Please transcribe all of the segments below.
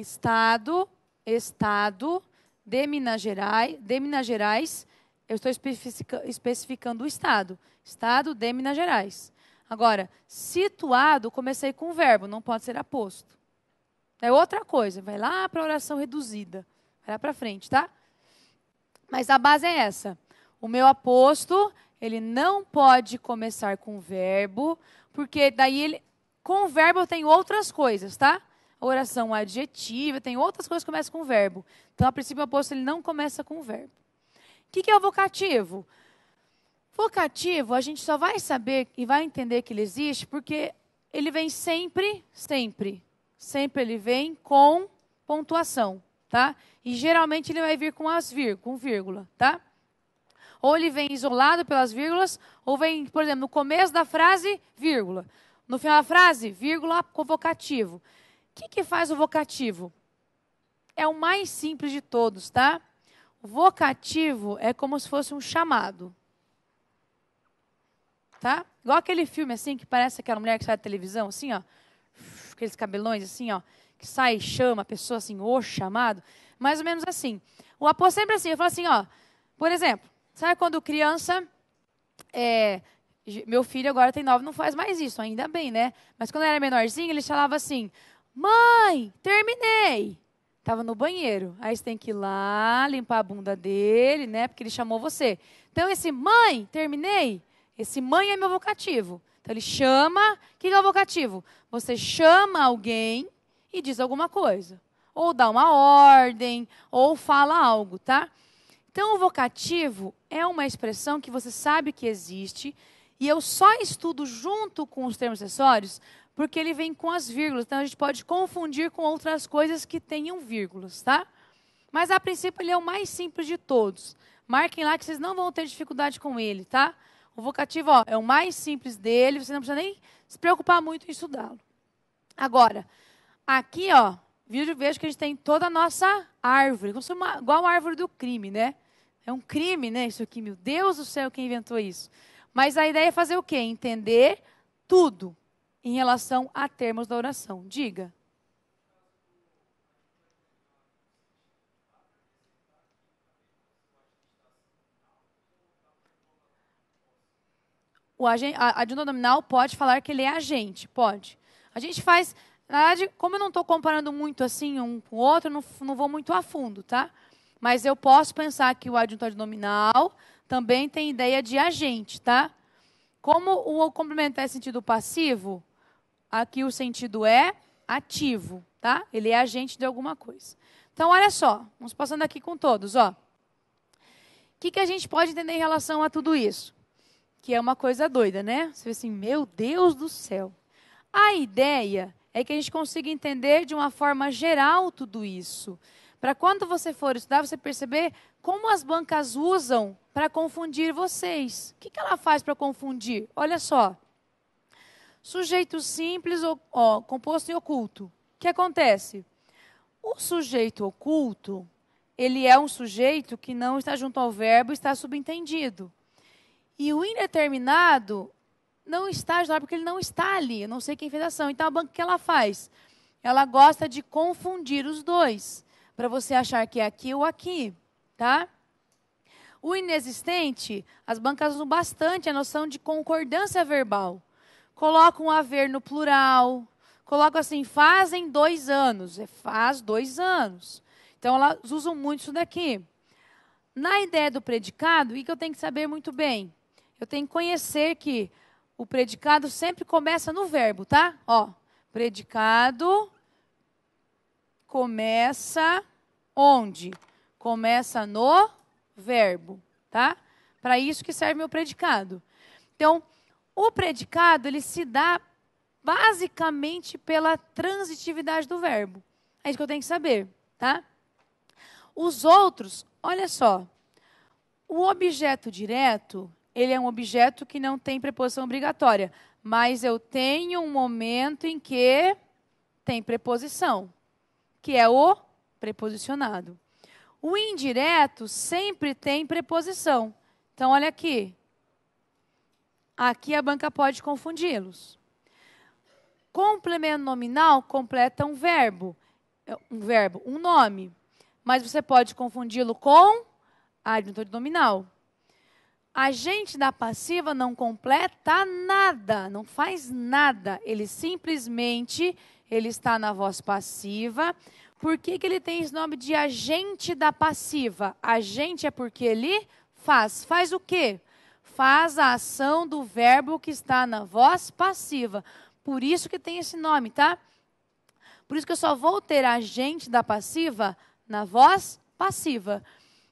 Estado, Estado de Minas Gerais, de Minas Gerais, eu estou especifica, especificando o Estado. Estado de Minas Gerais. Agora, situado, comecei com o verbo, não pode ser aposto. É outra coisa, vai lá para a oração reduzida. Vai lá para frente, tá? Mas a base é essa. O meu aposto, ele não pode começar com verbo, porque daí ele, com o verbo eu tenho outras coisas, tá? Oração adjetiva, tem outras coisas que começam com verbo. Então, a princípio, o aposto ele não começa com o verbo. O que, que é o vocativo? Vocativo, a gente só vai saber e vai entender que ele existe porque ele vem sempre, sempre. Sempre ele vem com pontuação, tá? E geralmente ele vai vir com as vir, com vírgula, tá? Ou ele vem isolado pelas vírgulas, ou vem, por exemplo, no começo da frase, vírgula. No final da frase, vírgula com vocativo. O que, que faz o vocativo? É o mais simples de todos, tá? Vocativo é como se fosse um chamado. Tá? Igual aquele filme assim, que parece aquela mulher que sai da televisão, assim, ó. Aqueles cabelões assim, ó. Que sai e chama a pessoa assim, o chamado. Mais ou menos assim. O apóstolo sempre assim, eu falo assim, ó. Por exemplo, sabe quando criança. É, meu filho agora tem nove, não faz mais isso, ainda bem, né? Mas quando era menorzinho, ele falava assim: Mãe, terminei. Estava no banheiro. Aí você tem que ir lá, limpar a bunda dele, né? Porque ele chamou você. Então, esse mãe, terminei. Esse mãe é meu vocativo. Então, ele chama. O que é o vocativo? Você chama alguém e diz alguma coisa. Ou dá uma ordem, ou fala algo, tá? Então, o vocativo é uma expressão que você sabe que existe. E eu só estudo junto com os termos acessórios porque ele vem com as vírgulas. Então a gente pode confundir com outras coisas que tenham vírgulas, tá? Mas a princípio ele é o mais simples de todos. Marquem lá que vocês não vão ter dificuldade com ele, tá? O vocativo ó, é o mais simples dele, você não precisa nem se preocupar muito em estudá-lo. Agora, aqui, ó, vídeo vejo que a gente tem toda a nossa árvore, como se uma, igual a árvore do crime, né? É um crime, né? Isso aqui, meu Deus do céu, quem inventou isso? Mas a ideia é fazer o quê? Entender tudo em relação a termos da oração. Diga. O agente, a adjunto nominal pode falar que ele é agente, pode. A gente faz, na verdade, como eu não estou comparando muito assim um com o outro, não, não vou muito a fundo, tá? Mas eu posso pensar que o adjunto nominal também tem ideia de agente, tá? Como o complemento é sentido passivo, aqui o sentido é ativo, tá? Ele é agente de alguma coisa. Então, olha só, vamos passando aqui com todos, ó. O que, que a gente pode entender em relação a tudo isso? Que é uma coisa doida, né? Você vê assim, meu Deus do céu. A ideia é que a gente consiga entender de uma forma geral tudo isso. Para quando você for estudar, você perceber como as bancas usam para confundir vocês. O que, que ela faz para confundir? Olha só. Sujeito simples, ó, composto e oculto. O que acontece? O sujeito oculto, ele é um sujeito que não está junto ao verbo, está subentendido. E o indeterminado não está lá porque ele não está ali. Eu não sei quem fez a ação. Então, a banca que ela faz? Ela gosta de confundir os dois, para você achar que é aqui ou aqui, tá? O inexistente, as bancas usam bastante a noção de concordância verbal colocam haver no plural, colocam assim, fazem dois anos, é faz dois anos. Então, elas usam muito isso daqui. Na ideia do predicado, o que eu tenho que saber muito bem? Eu tenho que conhecer que o predicado sempre começa no verbo, tá? Ó, predicado começa onde? Começa no verbo, tá? Para isso que serve meu predicado. Então, o predicado, ele se dá basicamente pela transitividade do verbo. É isso que eu tenho que saber, tá? Os outros, olha só. O objeto direto, ele é um objeto que não tem preposição obrigatória, mas eu tenho um momento em que tem preposição, que é o preposicionado. O indireto sempre tem preposição. Então, olha aqui. Aqui a banca pode confundi-los. Complemento nominal completa um verbo. é um verbo, um nome. Mas você pode confundi-lo com adjuntivo nominal. Agente da passiva não completa nada, não faz nada. Ele simplesmente ele está na voz passiva. Por que, que ele tem esse nome de agente da passiva? Agente é porque ele faz. Faz o quê? Faz a ação do verbo que está na voz passiva. Por isso que tem esse nome, tá? Por isso que eu só vou ter agente da passiva na voz passiva.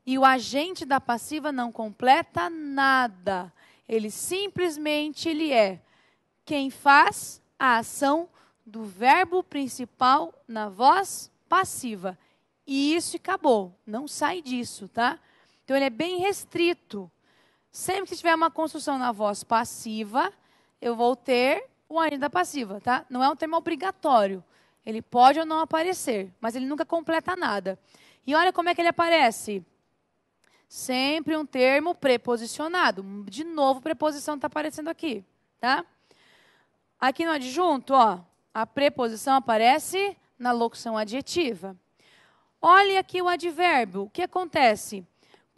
E o agente da passiva não completa nada. Ele simplesmente ele é quem faz a ação do verbo principal na voz passiva. E isso acabou. Não sai disso, tá? Então ele é bem restrito. Sempre que tiver uma construção na voz passiva, eu vou ter o agente da passiva, tá? Não é um termo obrigatório. Ele pode ou não aparecer, mas ele nunca completa nada. E olha como é que ele aparece. Sempre um termo preposicionado. De novo, preposição está aparecendo aqui, tá? Aqui no adjunto, ó, a preposição aparece na locução adjetiva. Olhe aqui o advérbio. O que acontece?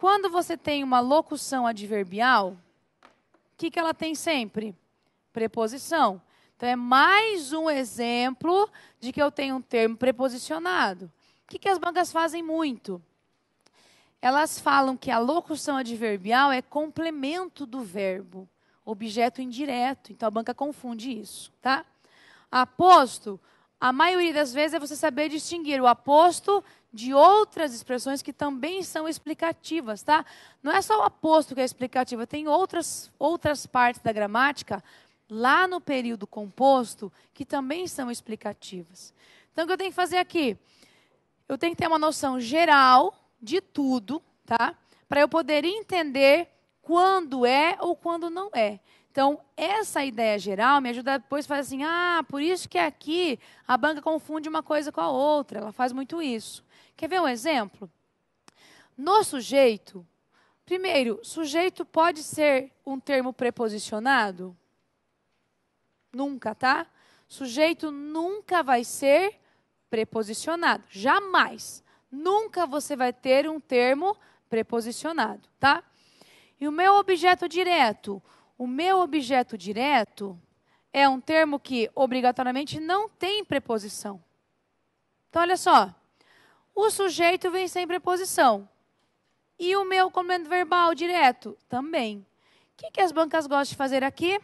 Quando você tem uma locução adverbial, o que, que ela tem sempre? Preposição. Então, é mais um exemplo de que eu tenho um termo preposicionado. O que, que as bancas fazem muito? elas falam que a locução adverbial é complemento do verbo, objeto indireto. Então a banca confunde isso, tá? Aposto, a maioria das vezes é você saber distinguir o aposto de outras expressões que também são explicativas, tá? Não é só o aposto que é explicativa, tem outras, outras partes da gramática lá no período composto que também são explicativas. Então o que eu tenho que fazer aqui? Eu tenho que ter uma noção geral de tudo, tá? Para eu poder entender quando é ou quando não é. Então, essa ideia geral me ajuda depois a fazer assim: ah, por isso que aqui a banca confunde uma coisa com a outra. Ela faz muito isso. Quer ver um exemplo? No sujeito, primeiro, sujeito pode ser um termo preposicionado? Nunca, tá? Sujeito nunca vai ser preposicionado. Jamais nunca você vai ter um termo preposicionado, tá? E o meu objeto direto? O meu objeto direto é um termo que obrigatoriamente não tem preposição. Então, olha só. O sujeito vem sem preposição. E o meu complemento verbal direto? Também. O que, que as bancas gostam de fazer aqui?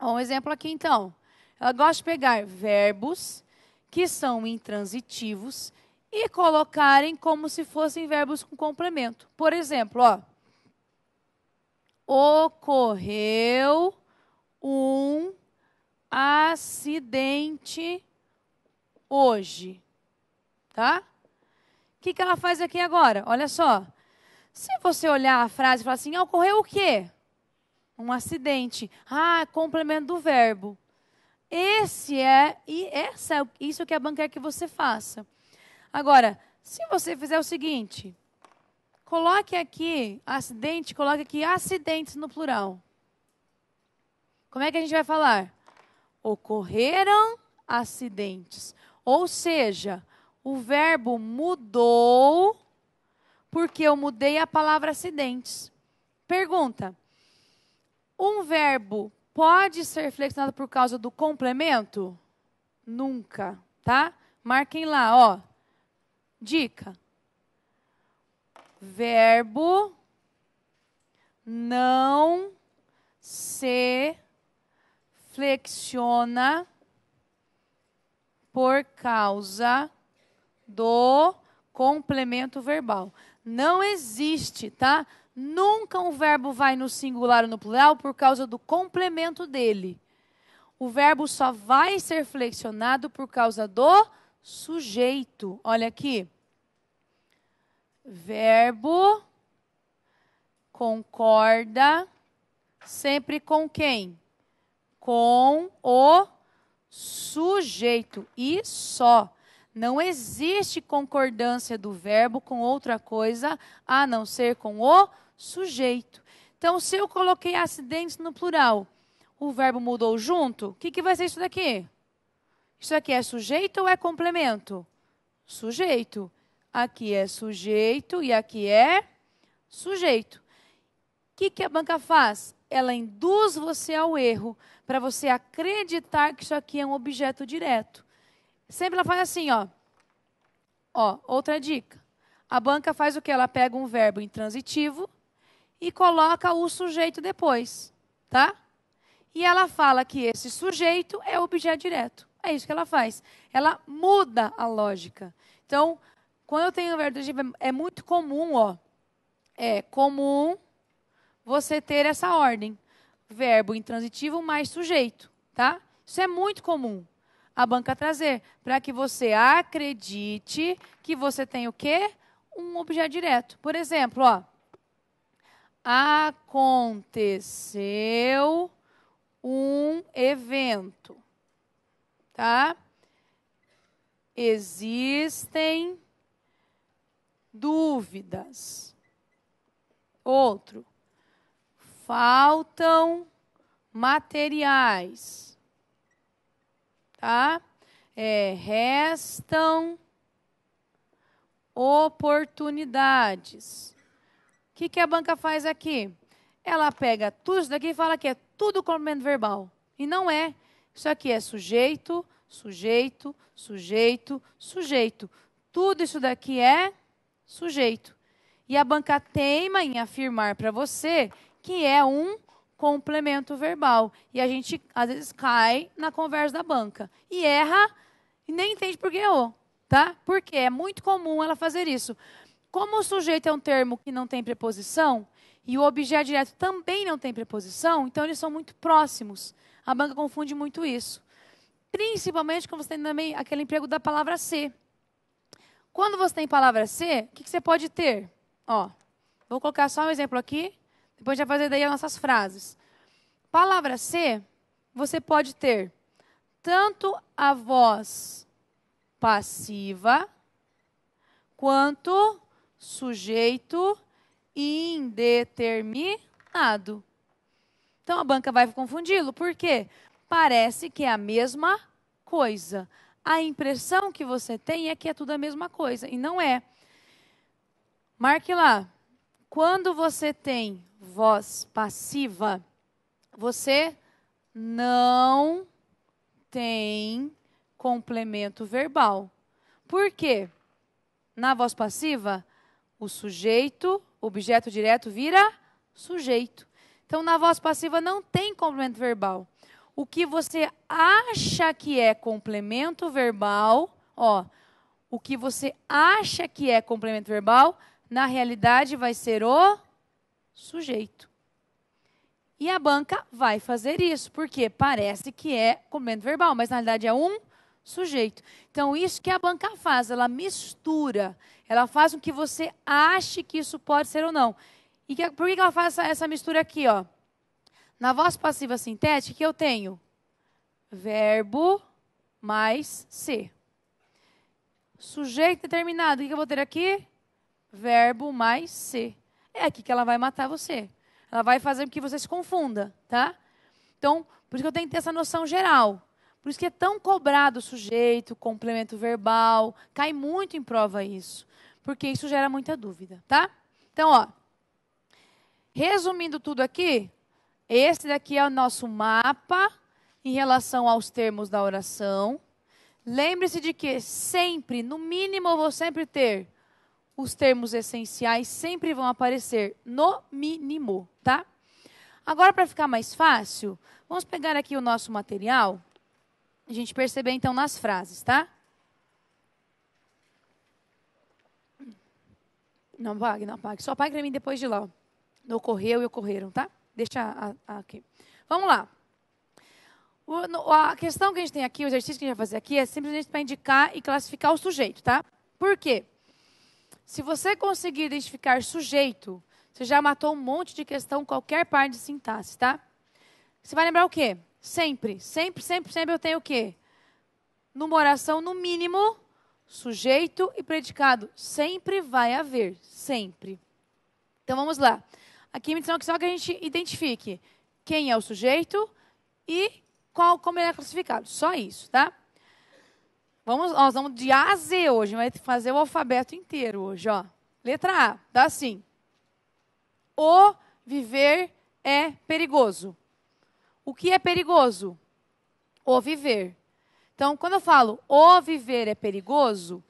Um exemplo aqui, então. Ela gosta de pegar verbos que são intransitivos e colocarem como se fossem verbos com complemento. Por exemplo, ó, ocorreu um acidente hoje. Tá? O que, que ela faz aqui agora? Olha só. Se você olhar a frase e falar assim, ocorreu o quê? Um acidente. Ah, complemento do verbo. Esse é, e essa é isso que a banca quer que você faça. Agora, se você fizer o seguinte, coloque aqui acidente, coloque aqui acidentes no plural. Como é que a gente vai falar? Ocorreram acidentes. Ou seja, o verbo mudou porque eu mudei a palavra acidentes. Pergunta: um verbo pode ser flexionado por causa do complemento? Nunca, tá? Marquem lá, ó. Dica: verbo não se flexiona por causa do complemento verbal. Não existe, tá? Nunca um verbo vai no singular ou no plural por causa do complemento dele. O verbo só vai ser flexionado por causa do sujeito. Olha aqui. Verbo concorda sempre com quem? Com o sujeito e só. Não existe concordância do verbo com outra coisa a não ser com o sujeito. Então, se eu coloquei acidentes no plural, o verbo mudou junto, o que, que vai ser isso daqui? Isso aqui é sujeito ou é complemento? sujeito. Aqui é sujeito e aqui é sujeito. O que, que a banca faz? Ela induz você ao erro para você acreditar que isso aqui é um objeto direto. Sempre ela faz assim, ó. Ó, outra dica. A banca faz o que? Ela pega um verbo intransitivo e coloca o sujeito depois, tá? E ela fala que esse sujeito é objeto direto. É isso que ela faz. Ela muda a lógica. Então, quando eu tenho verbo intransitivo, é muito comum, ó. É comum você ter essa ordem. Verbo intransitivo mais sujeito, tá? Isso é muito comum a banca trazer, para que você acredite que você tem o quê? Um objeto direto. Por exemplo, ó, aconteceu um evento, tá? Existem dúvidas. Outro, faltam materiais, tá? É, restam oportunidades. O que, que a banca faz aqui? Ela pega tudo isso daqui e fala que é tudo complemento verbal. E não é. Isso aqui é sujeito, sujeito, sujeito, sujeito. Tudo isso daqui é sujeito. E a banca teima em afirmar para você que é um complemento verbal. E a gente, às vezes, cai na conversa da banca. E erra e nem entende por que errou. Tá? Porque é muito comum ela fazer isso. Como o sujeito é um termo que não tem preposição, e o objeto direto também não tem preposição, então eles são muito próximos. A banca confunde muito isso. Principalmente quando você tem também aquele emprego da palavra ser. Quando você tem palavra ser, o que, que você pode ter? Ó, vou colocar só um exemplo aqui, depois já fazer daí as nossas frases. Palavra ser, você pode ter tanto a voz passiva quanto sujeito indeterminado. Então a banca vai confundi-lo, por quê? Parece que é a mesma coisa. A impressão que você tem é que é tudo a mesma coisa, e não é. Marque lá. Quando você tem voz passiva, você não tem complemento verbal. Por quê? Na voz passiva, o sujeito objeto direto vira sujeito. Então, na voz passiva não tem complemento verbal. O que você acha que é complemento verbal, ó, o que você acha que é complemento verbal, na realidade vai ser o sujeito. E a banca vai fazer isso, porque parece que é complemento verbal, mas na realidade é um sujeito. Então, isso que a banca faz, ela mistura, ela faz com que você ache que isso pode ser ou não. E que, por que ela faz essa, essa mistura aqui? Ó? Na voz passiva sintética, que eu tenho verbo mais ser. Sujeito determinado, o que eu vou ter aqui? Verbo mais ser. É aqui que ela vai matar você. Ela vai fazer com que você se confunda, tá? Então, por isso que eu tenho que ter essa noção geral. Por isso que é tão cobrado o sujeito, complemento verbal, cai muito em prova isso, porque isso gera muita dúvida, tá? Então, ó, resumindo tudo aqui, esse daqui é o nosso mapa em relação aos termos da oração. Lembre-se de que sempre, no mínimo, eu vou sempre ter os termos essenciais, sempre vão aparecer no mínimo, tá? Agora, para ficar mais fácil, vamos pegar aqui o nosso material a gente perceber então nas frases, tá? Não pague, não pague. Só pague para mim depois de lá. Ó. Ocorreu e ocorreram, tá? Deixa a, a, aqui. Vamos lá. O, no, a questão que a gente tem aqui, o exercício que a gente vai fazer aqui é simplesmente para indicar e classificar o sujeito, tá? Por quê? Se você conseguir identificar sujeito, você já matou um monte de questão, qualquer parte de sintaxe, tá? Você vai lembrar o quê? Sempre, sempre, sempre, sempre eu tenho o quê? Numa oração, no mínimo, sujeito e predicado. Sempre vai haver, sempre. Então vamos lá. Aqui me disseram que só que a gente identifique quem é o sujeito e qual, como ele é classificado. Só isso, tá? Vamos, nós vamos de A a Z hoje, vai fazer o alfabeto inteiro hoje, ó. Letra A, dá assim. O viver é perigoso. O que é perigoso? O viver. Então, quando eu falo o viver é perigoso,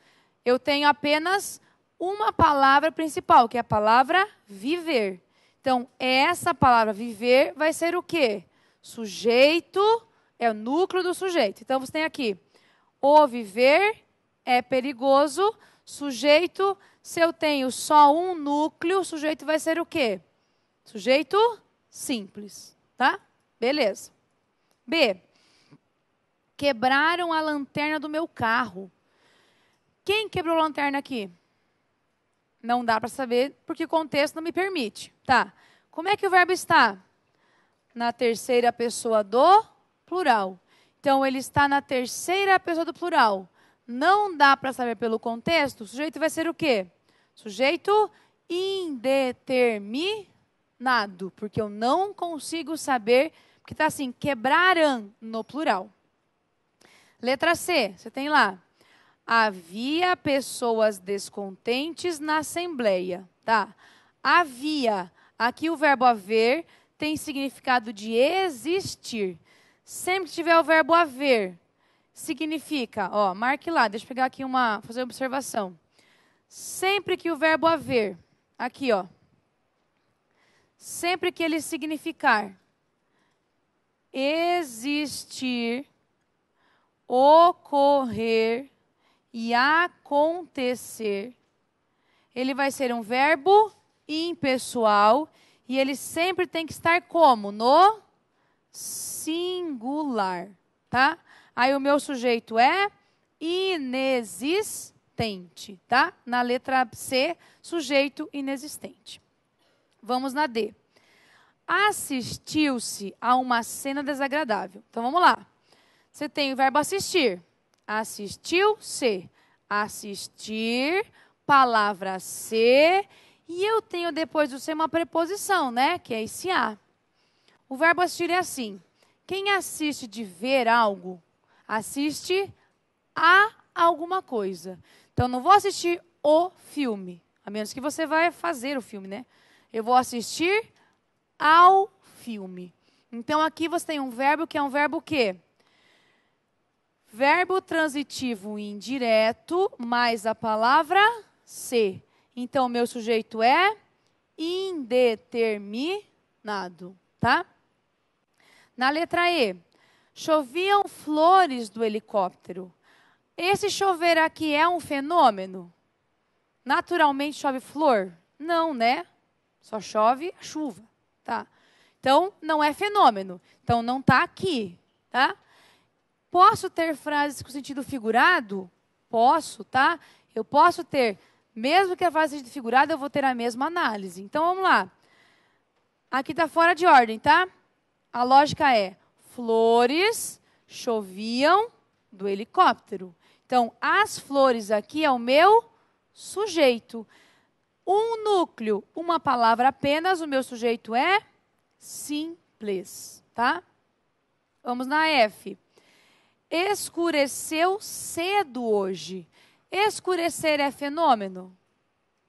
eu tenho apenas uma palavra principal, que é a palavra viver. Então, essa palavra viver vai ser o quê? Sujeito, é o núcleo do sujeito. Então, você tem aqui, o viver é perigoso, sujeito, se eu tenho só um núcleo, o sujeito vai ser o quê? Sujeito simples, tá? Beleza. B. Quebraram a lanterna do meu carro. Quem quebrou a lanterna aqui? Não dá para saber porque o contexto não me permite. Tá. Como é que o verbo está? Na terceira pessoa do plural. Então, ele está na terceira pessoa do plural. Não dá para saber pelo contexto. O sujeito vai ser o quê? Sujeito indeterminado. Porque eu não consigo saber. Porque está assim: quebraram no plural. Letra C, você tem lá havia pessoas descontentes na assembleia, tá? Havia. Aqui o verbo haver tem significado de existir. Sempre que tiver o verbo haver, significa, ó, marque lá, deixa eu pegar aqui uma, fazer uma observação. Sempre que o verbo haver, aqui, ó, sempre que ele significar existir, ocorrer, e acontecer, ele vai ser um verbo impessoal e ele sempre tem que estar como? No singular, tá? Aí o meu sujeito é inexistente, tá? Na letra C, sujeito inexistente. Vamos na D. Assistiu-se a uma cena desagradável. Então vamos lá. Você tem o verbo assistir. Assistiu-se. Assistir, palavra ser. E eu tenho depois do ser uma preposição, né? Que é esse a. O verbo assistir é assim. Quem assiste de ver algo, assiste a alguma coisa. Então, não vou assistir o filme, a menos que você vai fazer o filme, né? Eu vou assistir ao filme. Então, aqui você tem um verbo que é um verbo o quê? Verbo transitivo indireto mais a palavra ser. Então, meu sujeito é indeterminado, tá? Na letra E, choviam flores do helicóptero. Esse chover aqui é um fenômeno? Naturalmente chove flor? Não, né? Só chove chuva, tá? Então, não é fenômeno. Então, não está aqui, tá? Posso ter frases com sentido figurado? Posso, tá? Eu posso ter, mesmo que a frase seja figurada, eu vou ter a mesma análise. Então vamos lá. Aqui está fora de ordem, tá? A lógica é: flores choviam do helicóptero. Então, as flores aqui é o meu sujeito. Um núcleo, uma palavra apenas, o meu sujeito é simples, tá? Vamos na F escureceu cedo hoje. Escurecer é fenômeno?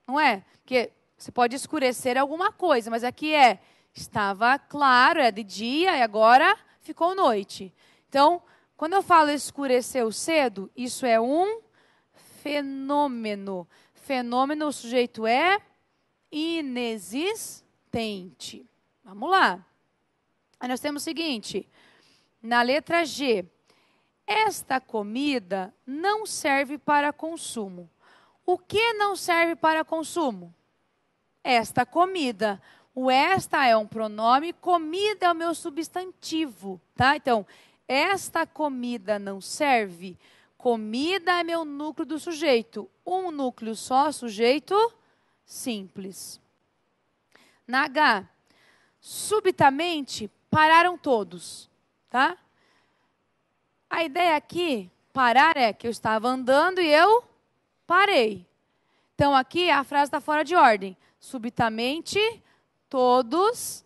Não é? Porque você pode escurecer alguma coisa, mas aqui é estava claro, é de dia e agora ficou noite. Então, quando eu falo escureceu cedo, isso é um fenômeno. Fenômeno, o sujeito é inexistente. Vamos lá. Aí nós temos o seguinte: na letra G, esta comida não serve para consumo. O que não serve para consumo? Esta comida. O esta é um pronome, comida é o meu substantivo, tá? Então, esta comida não serve. Comida é meu núcleo do sujeito. Um núcleo só, sujeito simples. Na H, subitamente pararam todos, tá? A ideia aqui, parar, é que eu estava andando e eu parei. Então, aqui a frase está fora de ordem. Subitamente, todos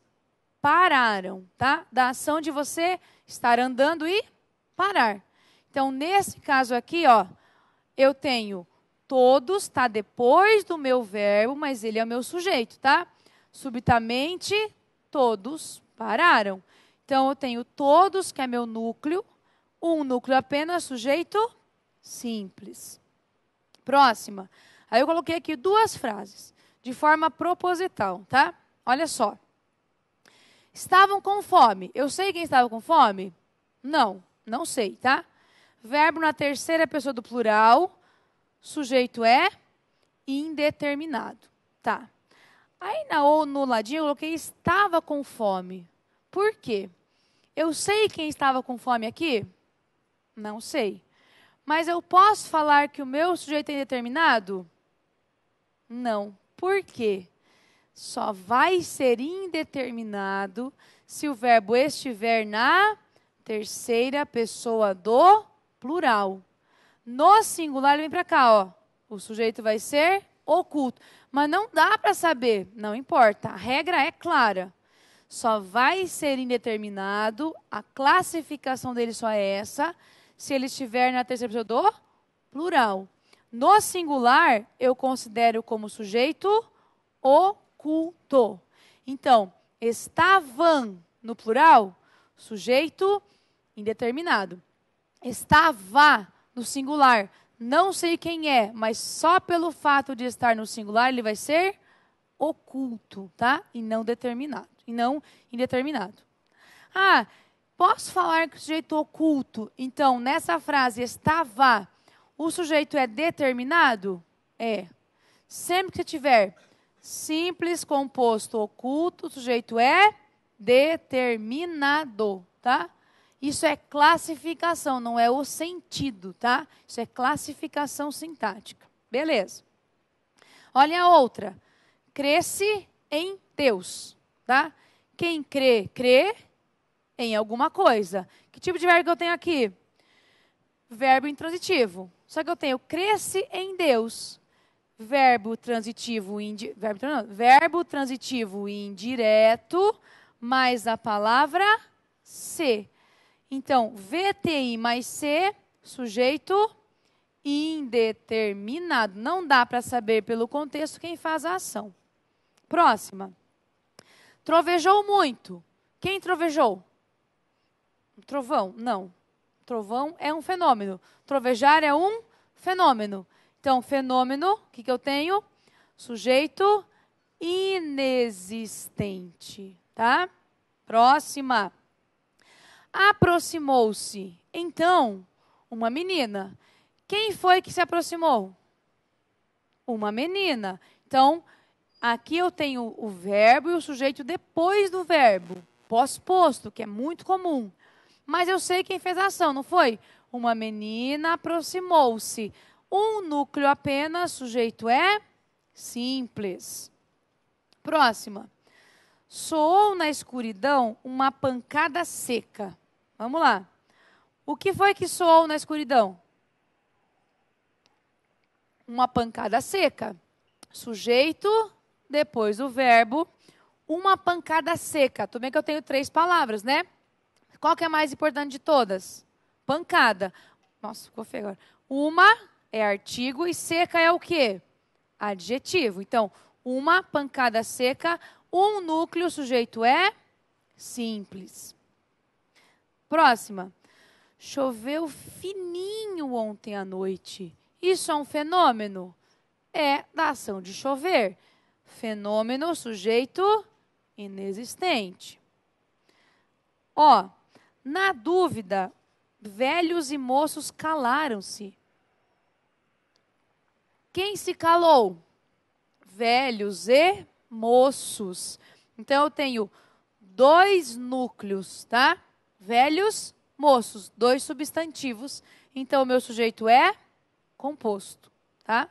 pararam, tá? Da ação de você estar andando e parar. Então, nesse caso aqui, ó, eu tenho todos, está depois do meu verbo, mas ele é o meu sujeito, tá? Subitamente, todos pararam. Então, eu tenho todos, que é meu núcleo, um núcleo apenas, sujeito simples. Próxima. Aí eu coloquei aqui duas frases, de forma proposital, tá? Olha só. Estavam com fome. Eu sei quem estava com fome? Não, não sei, tá? Verbo na terceira pessoa do plural, sujeito é indeterminado. Tá. Aí na ou no ladinho eu coloquei estava com fome. Por quê? Eu sei quem estava com fome aqui? Não sei. Mas eu posso falar que o meu sujeito é indeterminado? Não. Por quê? Só vai ser indeterminado se o verbo estiver na terceira pessoa do plural. No singular, ele vem para cá, ó. O sujeito vai ser oculto. Mas não dá para saber, não importa. A regra é clara. Só vai ser indeterminado, a classificação dele só é essa, se ele estiver na terceira pessoa do plural. No singular, eu considero como sujeito oculto. Então, estavam no plural, sujeito indeterminado. Estava no singular, não sei quem é, mas só pelo fato de estar no singular, ele vai ser oculto, tá? E não determinado, e não indeterminado. Ah, Posso falar que o sujeito oculto, então, nessa frase estava, o sujeito é determinado? É. Sempre que tiver simples, composto, oculto, o sujeito é determinado, tá? Isso é classificação, não é o sentido, tá? Isso é classificação sintática. Beleza. Olha a outra. Cresce em Deus, tá? Quem crê, crê em alguma coisa. Que tipo de verbo eu tenho aqui? Verbo intransitivo. Só que eu tenho cresce em Deus. Verbo transitivo, indi, verbo, verbo transitivo indireto, mais a palavra se. Então, VTI mais C, sujeito indeterminado. Não dá para saber pelo contexto quem faz a ação. Próxima. Trovejou muito. Quem trovejou? Trovão? Não. Trovão é um fenômeno. Trovejar é um fenômeno. Então, fenômeno, o que, que eu tenho? Sujeito inexistente. Tá? Próxima. Aproximou-se. Então, uma menina. Quem foi que se aproximou? Uma menina. Então, aqui eu tenho o verbo e o sujeito depois do verbo, pós-posto, que é muito comum. Mas eu sei quem fez a ação, não foi? Uma menina aproximou-se. Um núcleo apenas, sujeito é simples. Próxima. Soou na escuridão uma pancada seca. Vamos lá. O que foi que soou na escuridão? Uma pancada seca. Sujeito, depois o verbo, uma pancada seca. Tudo bem que eu tenho três palavras, né? Qual que é a mais importante de todas? Pancada. Nossa, ficou feio agora. Uma é artigo e seca é o quê? Adjetivo. Então, uma pancada seca, um núcleo, sujeito é simples. Próxima. Choveu fininho ontem à noite. Isso é um fenômeno? É da ação de chover. Fenômeno, sujeito inexistente. Ó, na dúvida, velhos e moços calaram-se. Quem se calou? Velhos e moços. Então eu tenho dois núcleos, tá? Velhos, moços, dois substantivos. Então o meu sujeito é composto, tá?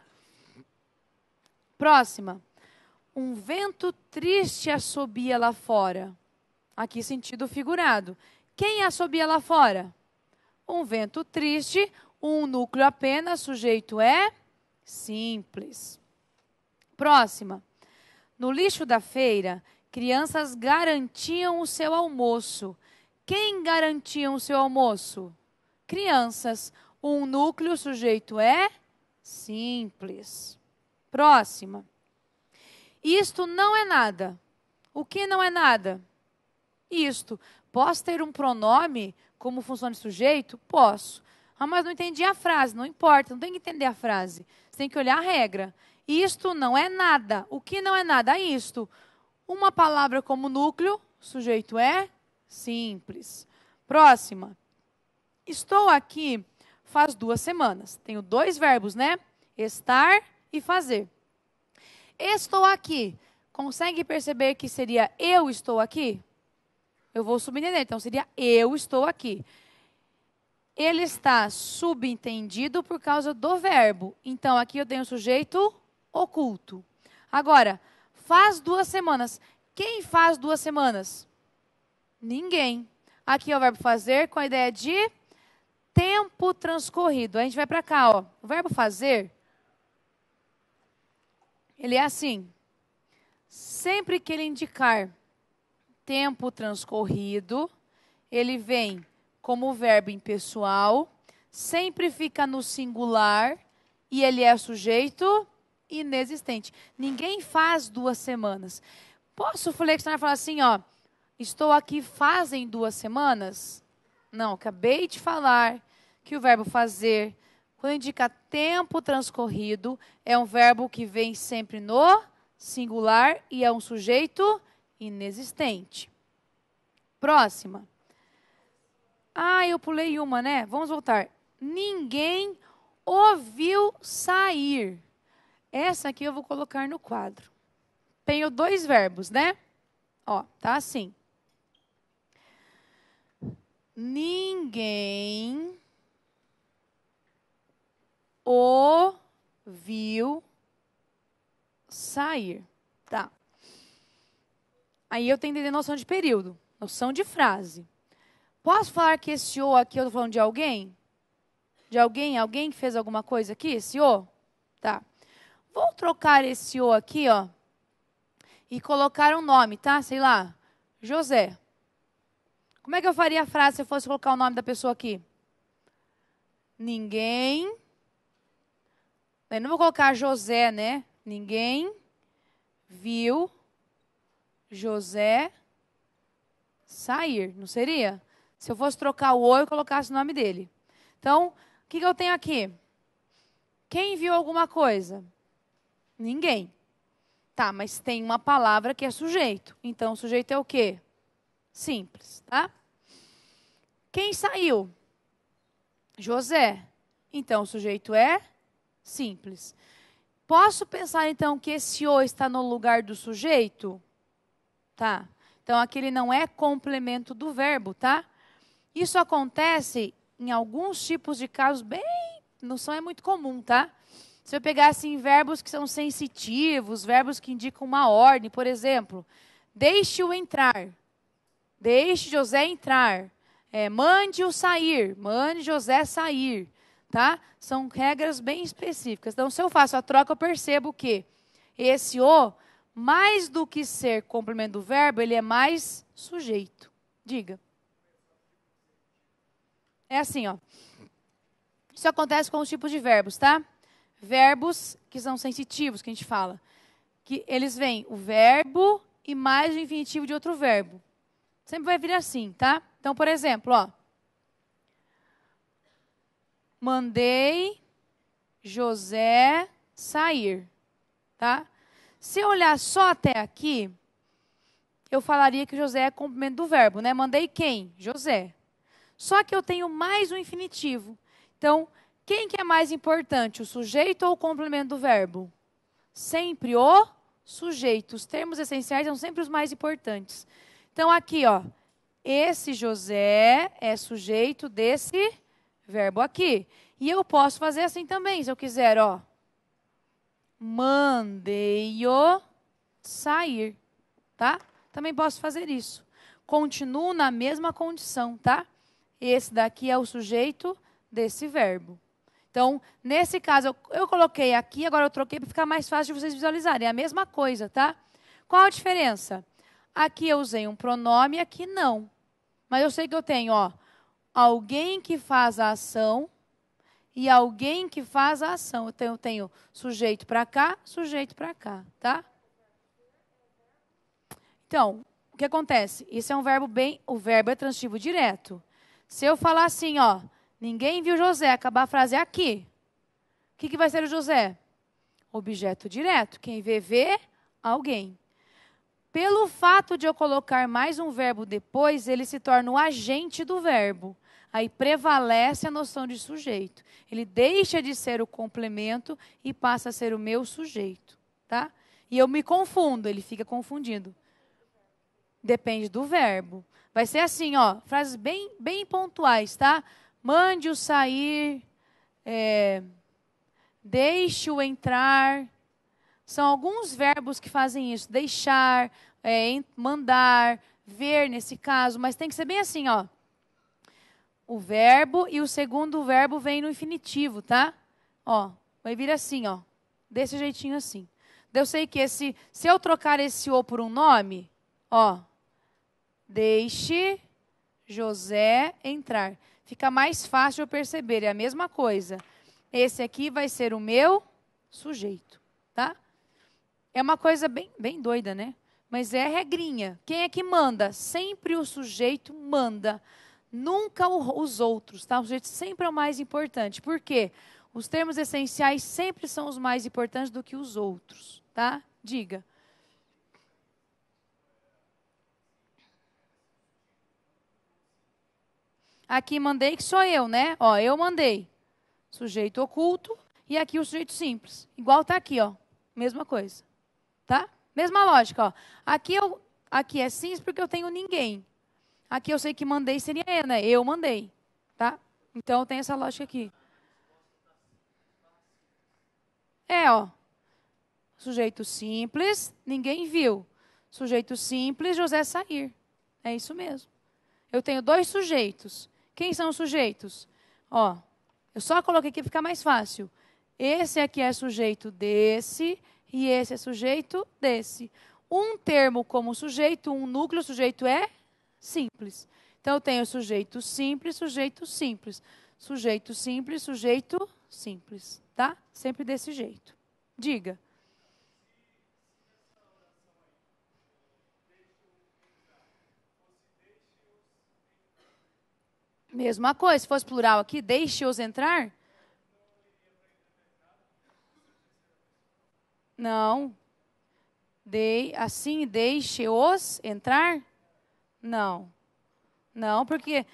Próxima. Um vento triste assobia lá fora. Aqui sentido figurado. Quem assobia lá fora? Um vento triste, um núcleo apenas, sujeito é simples. Próxima. No lixo da feira, crianças garantiam o seu almoço. Quem garantia o seu almoço? crianças. Um núcleo, sujeito é simples. Próxima. Isto não é nada. O que não é nada? Isto. Posso ter um pronome como função de sujeito? Posso. Ah, mas não entendi a frase. Não importa, não tem que entender a frase. Você tem que olhar a regra. Isto não é nada. O que não é nada? Isto. Uma palavra como núcleo, sujeito é simples. Próxima. Estou aqui faz duas semanas. Tenho dois verbos, né? Estar e fazer. Estou aqui. Consegue perceber que seria eu estou aqui? Eu vou subentender, então seria eu estou aqui. Ele está subentendido por causa do verbo. Então aqui eu tenho o sujeito oculto. Agora, faz duas semanas. Quem faz duas semanas? Ninguém. Aqui é o verbo fazer com a ideia de tempo transcorrido. A gente vai para cá, ó. O verbo fazer, ele é assim. Sempre que ele indicar tempo transcorrido, ele vem como verbo impessoal, sempre fica no singular e ele é sujeito inexistente. Ninguém faz duas semanas. Posso flexionar e falar assim, ó, estou aqui fazem duas semanas? Não, acabei de falar que o verbo fazer, quando indica tempo transcorrido, é um verbo que vem sempre no singular e é um sujeito inexistente. Próxima. Ah, eu pulei uma, né? Vamos voltar. Ninguém ouviu sair. Essa aqui eu vou colocar no quadro. Tenho dois verbos, né? Ó, tá assim. Ninguém ouviu sair. Tá. Aí eu tenho que entender noção de período, noção de frase. Posso falar que esse o aqui eu estou falando de alguém? De alguém? Alguém que fez alguma coisa aqui? Esse o? Tá. Vou trocar esse o aqui, ó, e colocar um nome, tá? Sei lá, José. Como é que eu faria a frase se eu fosse colocar o nome da pessoa aqui? Ninguém. Eu não vou colocar José, né? Ninguém viu José sair, não seria? Se eu fosse trocar o o, eu colocasse o nome dele. Então, o que, que eu tenho aqui? Quem viu alguma coisa? Ninguém. Tá, mas tem uma palavra que é sujeito. Então, o sujeito é o quê? Simples, tá? Quem saiu? José. Então, o sujeito é simples. Posso pensar, então, que esse o está no lugar do sujeito? Tá. Então, aqui ele não é complemento do verbo, tá? Isso acontece em alguns tipos de casos bem... Não são é muito comum, tá? Se eu pegasse em verbos que são sensitivos, verbos que indicam uma ordem, por exemplo, deixe-o entrar. Deixe José entrar. É, Mande-o sair. Mande José sair. Tá? São regras bem específicas. Então, se eu faço a troca, eu percebo que esse o, mais do que ser complemento do verbo, ele é mais sujeito. Diga. É assim, ó. Isso acontece com os tipos de verbos, tá? Verbos que são sensitivos, que a gente fala. Que eles vêm o verbo e mais o infinitivo de outro verbo. Sempre vai vir assim, tá? Então, por exemplo, ó. Mandei José sair, tá? Se eu olhar só até aqui, eu falaria que José é complemento do verbo, né? Mandei quem? José. Só que eu tenho mais um infinitivo. Então, quem que é mais importante, o sujeito ou o complemento do verbo? Sempre o sujeito. Os termos essenciais são sempre os mais importantes. Então, aqui, ó, esse José é sujeito desse verbo aqui. E eu posso fazer assim também, se eu quiser, ó. Mandei-o sair, tá? Também posso fazer isso. Continuo na mesma condição, tá? Esse daqui é o sujeito desse verbo. Então, nesse caso, eu, eu coloquei aqui, agora eu troquei para ficar mais fácil de vocês visualizarem. É a mesma coisa, tá? Qual a diferença? Aqui eu usei um pronome, aqui não. Mas eu sei que eu tenho, ó, alguém que faz a ação e alguém que faz a ação. Então, eu tenho sujeito para cá, sujeito para cá, tá? Então, o que acontece? Isso é um verbo bem. O verbo é transitivo direto. Se eu falar assim, ó, ninguém viu José, acabar a frase aqui. O que, que vai ser o José? Objeto direto. Quem vê, vê alguém. Pelo fato de eu colocar mais um verbo depois, ele se torna o agente do verbo. Aí prevalece a noção de sujeito. Ele deixa de ser o complemento e passa a ser o meu sujeito, tá? E eu me confundo, ele fica confundindo. Depende do verbo. Vai ser assim, ó, frases bem, bem pontuais, tá? Mande-o sair, é, deixe-o entrar. São alguns verbos que fazem isso. Deixar, é, mandar, ver nesse caso, mas tem que ser bem assim, ó. O verbo e o segundo verbo vem no infinitivo, tá? Ó, vai vir assim, ó. Desse jeitinho assim. Eu sei que esse, se eu trocar esse o por um nome, ó, Deixe José entrar. Fica mais fácil eu perceber, é a mesma coisa. Esse aqui vai ser o meu sujeito, tá? É uma coisa bem, bem doida, né? Mas é regrinha. Quem é que manda? Sempre o sujeito manda. Nunca o, os outros, tá? O sujeito sempre é o mais importante. Por quê? Os termos essenciais sempre são os mais importantes do que os outros, tá? Diga. Aqui mandei que sou eu, né? Ó, eu mandei. Sujeito oculto e aqui o sujeito simples. Igual tá aqui, ó. Mesma coisa. Tá? Mesma lógica, ó. Aqui eu aqui é simples porque eu tenho ninguém. Aqui eu sei que mandei seria eu, né? Eu mandei, tá? Então tem essa lógica aqui. É, ó. Sujeito simples, ninguém viu. Sujeito simples, José sair. É isso mesmo. Eu tenho dois sujeitos. Quem são os sujeitos? Ó, eu só coloquei aqui para ficar mais fácil. Esse aqui é sujeito desse e esse é sujeito desse. Um termo como sujeito, um núcleo sujeito é simples. Então eu tenho sujeito simples, sujeito simples. Sujeito simples, sujeito simples, tá? Sempre desse jeito. Diga. Mesma coisa, se fosse plural aqui, deixe-os entrar? Não. De, assim, deixe-os entrar? Não. Não, porque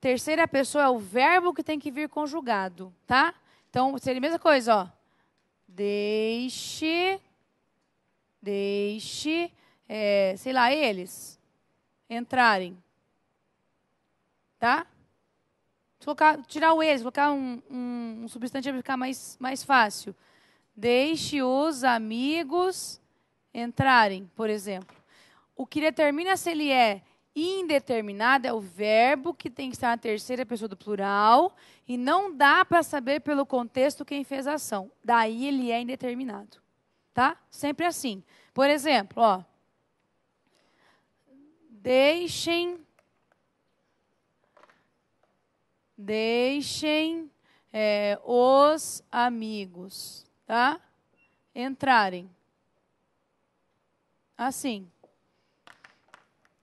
terceira pessoa é o verbo que tem que vir conjugado, tá? Então, seria a mesma coisa, ó. Deixe, deixe, é, sei lá, eles entrarem. Tá? Colocar, tirar o eles, colocar um, um, um substantivo para ficar mais, mais fácil. Deixe os amigos entrarem, por exemplo. O que determina se ele é indeterminado é o verbo que tem que estar na terceira pessoa do plural e não dá para saber pelo contexto quem fez a ação. Daí ele é indeterminado. Tá? Sempre assim. Por exemplo, ó. Deixem deixem é, os amigos, tá? Entrarem. Assim.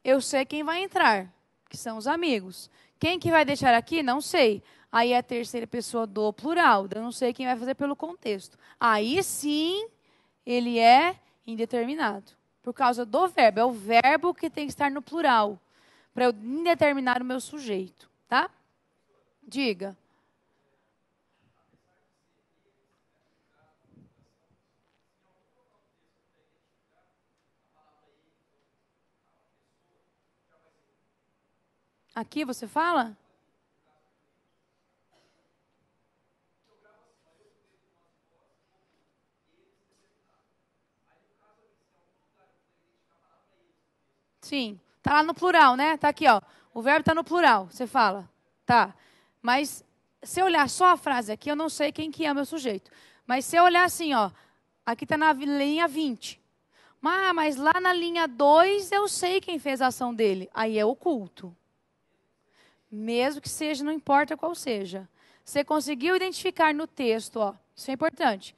Eu sei quem vai entrar, que são os amigos. Quem que vai deixar aqui? Não sei. Aí é a terceira pessoa do plural. Eu não sei quem vai fazer pelo contexto. Aí sim, ele é indeterminado. Por causa do verbo. É o verbo que tem que estar no plural. Para eu indeterminar o meu sujeito. Tá? Diga. Aqui você fala? Sim, tá lá no plural, né? Tá aqui, ó. O verbo tá no plural. Você fala. Tá. Mas se eu olhar só a frase aqui, eu não sei quem que é o meu sujeito. Mas se eu olhar assim, ó, aqui está na linha 20. Ah, mas lá na linha 2 eu sei quem fez a ação dele. Aí é oculto. mesmo que seja, não importa qual seja. Você conseguiu identificar no texto, ó, isso é importante.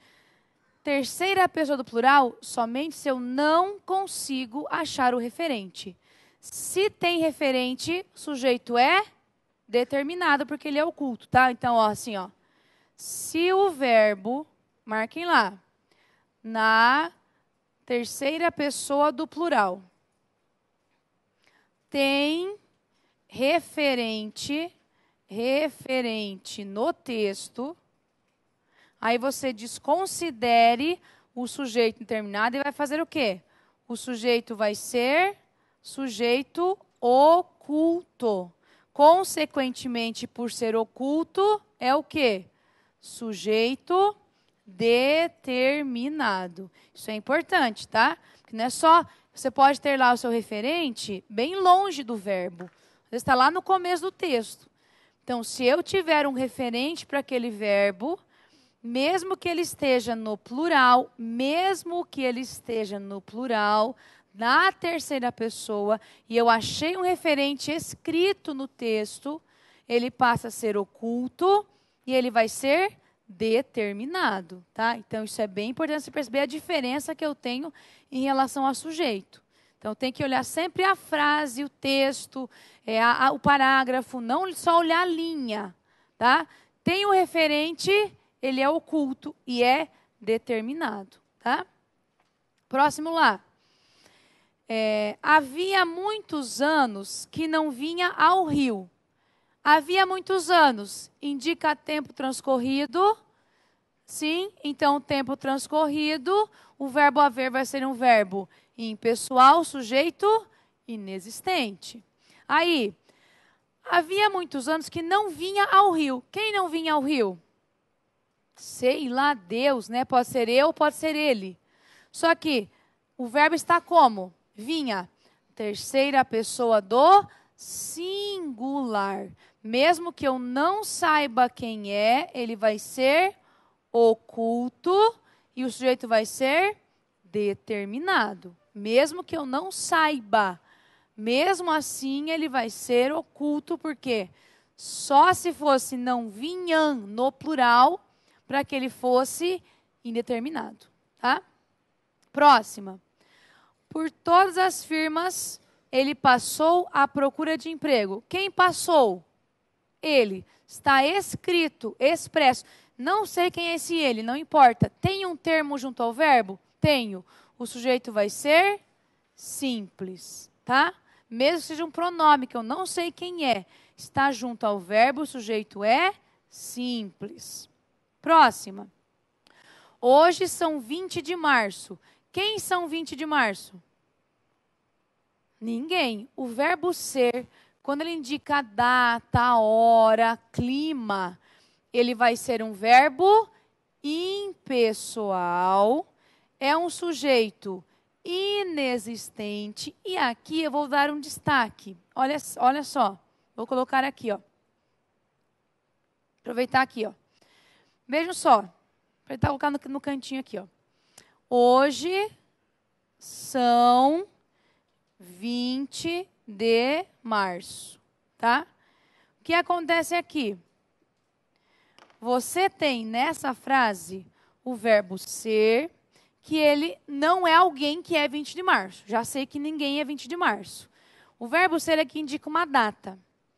Terceira pessoa do plural, somente se eu não consigo achar o referente. Se tem referente, sujeito é determinado, porque ele é oculto, tá? Então, ó, assim, ó. Se o verbo, marquem lá, na terceira pessoa do plural, tem referente, referente no texto, aí você desconsidere o sujeito determinado e vai fazer o quê? O sujeito vai ser sujeito oculto. Consequentemente, por ser oculto, é o quê? Sujeito determinado. Isso é importante, tá? Porque não é só. Você pode ter lá o seu referente bem longe do verbo. Está lá no começo do texto. Então, se eu tiver um referente para aquele verbo, mesmo que ele esteja no plural, mesmo que ele esteja no plural, na terceira pessoa, e eu achei um referente escrito no texto, ele passa a ser oculto e ele vai ser determinado, tá? Então isso é bem importante você perceber a diferença que eu tenho em relação ao sujeito. Então tem que olhar sempre a frase, o texto, é, a, a, o parágrafo, não só olhar a linha, tá? Tem o referente, ele é oculto e é determinado, tá? Próximo lá. É, havia muitos anos que não vinha ao rio. Havia muitos anos, indica tempo transcorrido. Sim, então tempo transcorrido, o verbo haver vai ser um verbo impessoal, sujeito inexistente. Aí, havia muitos anos que não vinha ao rio. Quem não vinha ao rio? Sei lá, Deus, né? Pode ser eu, pode ser ele. Só que o verbo está como? Vinha. Terceira pessoa do singular. Mesmo que eu não saiba quem é, ele vai ser oculto e o sujeito vai ser determinado. Mesmo que eu não saiba, mesmo assim ele vai ser oculto, porque só se fosse não vinham no plural para que ele fosse indeterminado, tá? Próxima. Por todas as firmas ele passou à procura de emprego. Quem passou? Ele. Está escrito, expresso. Não sei quem é esse ele, não importa. Tem um termo junto ao verbo? Tenho. O sujeito vai ser simples, tá? Mesmo que seja um pronome que eu não sei quem é, está junto ao verbo, o sujeito é simples. Próxima. Hoje são 20 de março. Quem são 20 de março? Ninguém. O verbo ser, quando ele indica data, hora, clima, ele vai ser um verbo impessoal, é um sujeito inexistente. E aqui eu vou dar um destaque. Olha, olha só. Vou colocar aqui, ó. Aproveitar aqui, ó. Vejam só. Aproveitar e colocar no, no cantinho aqui, ó. Hoje são 20 de março, tá? O que acontece aqui? Você tem nessa frase o verbo ser, que ele não é alguém que é 20 de março. Já sei que ninguém é 20 de março. O verbo ser aqui indica uma data.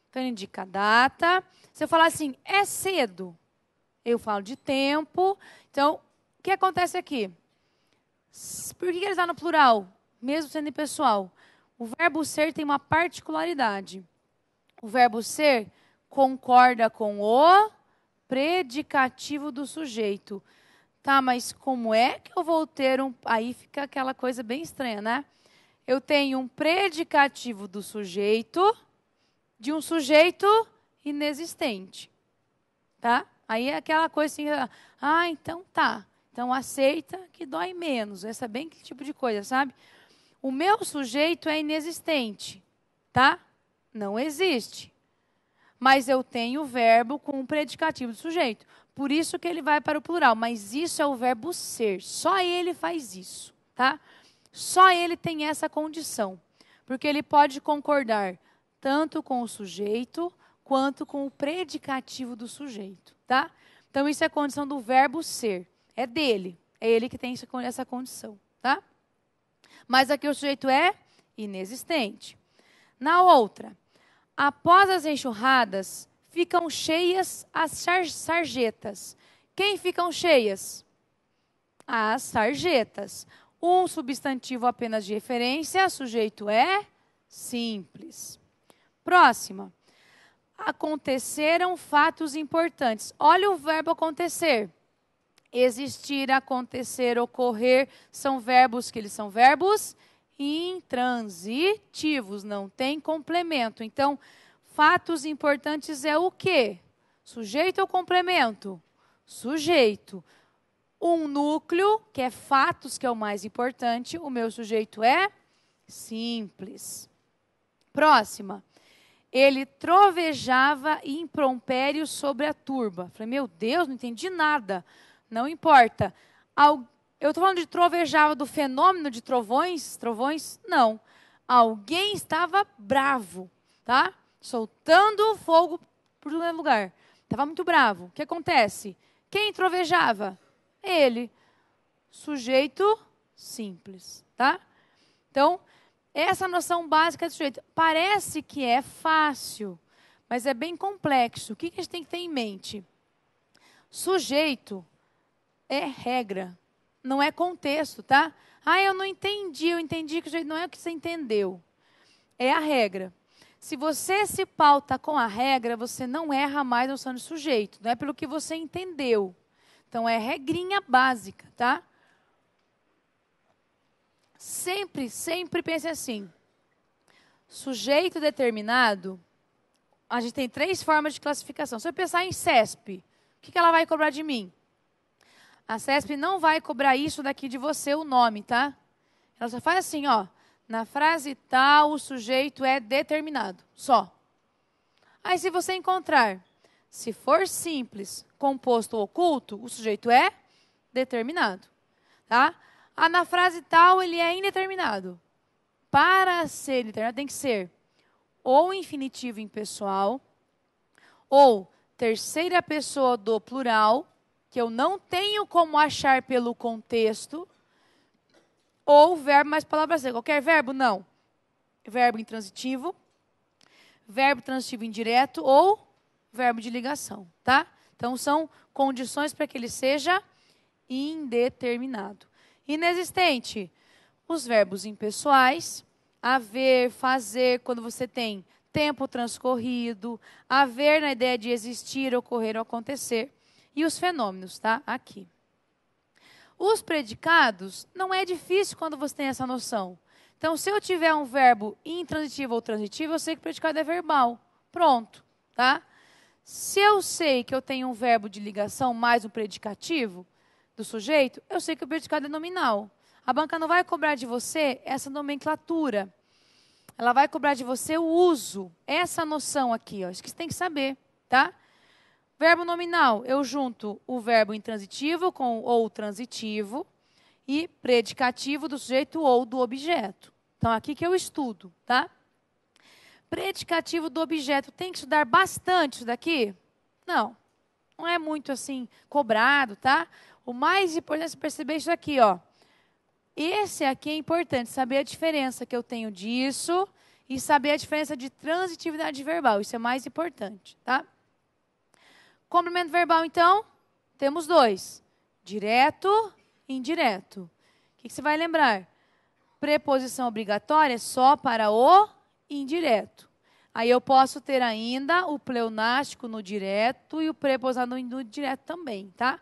Então, ele indica a data. Se eu falar assim, é cedo, eu falo de tempo. Então, o que acontece aqui? Por que ele está no plural, mesmo sendo impessoal? O verbo ser tem uma particularidade. O verbo ser concorda com o predicativo do sujeito. Tá, mas como é que eu vou ter um. Aí fica aquela coisa bem estranha, né? Eu tenho um predicativo do sujeito de um sujeito inexistente. Tá? Aí é aquela coisa assim, ah, então tá. Então aceita que dói menos. Essa é bem que tipo de coisa, sabe? O meu sujeito é inexistente, tá? Não existe mas eu tenho o verbo com o predicativo do sujeito. Por isso que ele vai para o plural, mas isso é o verbo ser. Só ele faz isso, tá? Só ele tem essa condição. Porque ele pode concordar tanto com o sujeito quanto com o predicativo do sujeito, tá? Então, isso é condição do verbo ser. É dele. É ele que tem essa condição, tá? Mas aqui o sujeito é inexistente. Na outra, após as enxurradas, ficam cheias as sarjetas. Quem ficam cheias? As sarjetas. Um substantivo apenas de referência, sujeito é simples. Próxima. Aconteceram fatos importantes. Olha o verbo acontecer. Existir, acontecer, ocorrer são verbos que eles são verbos intransitivos, não tem complemento. Então, fatos importantes é o quê? Sujeito ou complemento? Sujeito. Um núcleo, que é fatos, que é o mais importante, o meu sujeito é simples. Próxima. Ele trovejava imprompérios sobre a turba. Falei, meu Deus, não entendi nada. Não importa. Eu estou falando de trovejava do fenômeno de trovões? Trovões? Não. Alguém estava bravo, tá? Soltando fogo por todo lugar. Estava muito bravo. O que acontece? Quem trovejava? Ele. Sujeito simples, tá? Então, essa noção básica de sujeito parece que é fácil, mas é bem complexo. O que a gente tem que ter em mente? Sujeito é regra, não é contexto, tá? Ah, eu não entendi, eu entendi que não é o que você entendeu. É a regra. Se você se pauta com a regra, você não erra mais noção de sujeito. Não é pelo que você entendeu. Então, é regrinha básica, tá? Sempre, sempre pense assim. Sujeito determinado, a gente tem três formas de classificação. Se eu pensar em CESP, o que ela vai cobrar de mim? A CESP não vai cobrar isso daqui de você, o nome, tá? Ela só faz assim, ó. Na frase tal, o sujeito é determinado. Só. Aí, se você encontrar, se for simples, composto ou oculto, o sujeito é determinado. Tá? Ah, na frase tal, ele é indeterminado. Para ser determinado, tem que ser ou infinitivo impessoal, ou terceira pessoa do plural, que eu não tenho como achar pelo contexto, ou verbo mais palavra seca. Qualquer verbo? Não. Verbo intransitivo, verbo transitivo indireto ou verbo de ligação, tá? Então, são condições para que ele seja indeterminado. Inexistente, os verbos impessoais, haver, fazer, quando você tem tempo transcorrido, haver na ideia de existir, ocorrer ou acontecer, e os fenômenos, tá? Aqui. Os predicados, não é difícil quando você tem essa noção. Então, se eu tiver um verbo intransitivo ou transitivo, eu sei que o predicado é verbal. Pronto, tá? Se eu sei que eu tenho um verbo de ligação mais um predicativo, do sujeito, eu sei que o predicado é nominal. A banca não vai cobrar de você essa nomenclatura. Ela vai cobrar de você o uso, essa noção aqui, ó. Isso que você tem que saber, tá? Verbo nominal, eu junto o verbo intransitivo com ou transitivo e predicativo do sujeito ou do objeto. Então, aqui que eu estudo, tá? Predicativo do objeto, tem que estudar bastante isso daqui? Não. Não é muito assim cobrado, tá? O mais importante é perceber isso aqui, ó. Esse aqui é importante, saber a diferença que eu tenho disso e saber a diferença de transitividade verbal. Isso é mais importante, tá? Complemento verbal, então, temos dois: direto e indireto. O que, você vai lembrar? Preposição obrigatória só para o indireto. Aí eu posso ter ainda o pleonástico no direto e o preposado no direto também, tá?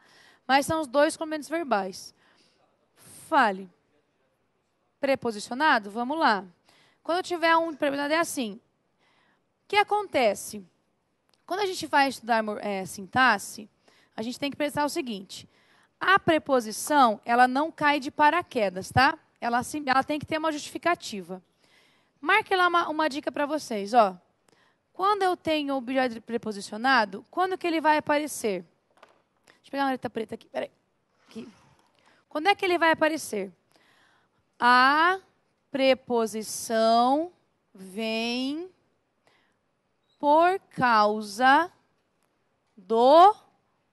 Mas são os dois complementos verbais. Fale. Preposicionado? Vamos lá. Quando eu tiver um preposicionado, é assim. O que acontece? Quando a gente vai estudar é, sintaxe, a gente tem que pensar o seguinte. A preposição, ela não cai de paraquedas, tá? Ela, ela tem que ter uma justificativa. Marque lá uma, uma dica para vocês, ó. Quando eu tenho o objeto preposicionado, quando que ele vai aparecer? Deixa eu pegar uma letra preta aqui. Peraí. Aqui. Quando é que ele vai aparecer? A preposição vem por causa do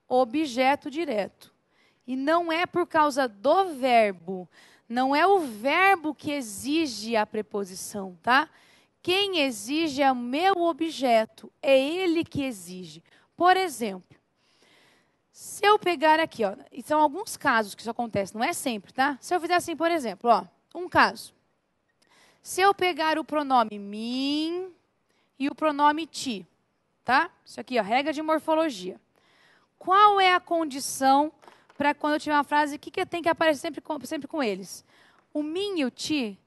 objeto direto. E não é por causa do verbo. Não é o verbo que exige a preposição, tá? Quem exige é o meu objeto. É ele que exige. Por exemplo, se eu pegar aqui, ó, e são alguns casos que isso acontece, não é sempre, tá? Se eu fizer assim, por exemplo, ó, um caso. Se eu pegar o pronome mim e o pronome ti, tá? Isso aqui, ó, regra de morfologia. Qual é a condição para quando eu tiver uma frase, o que, que tem que aparecer sempre com, sempre com eles? O min e o ti